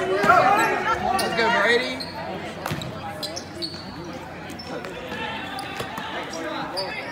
Let's go, Brady. Thanks.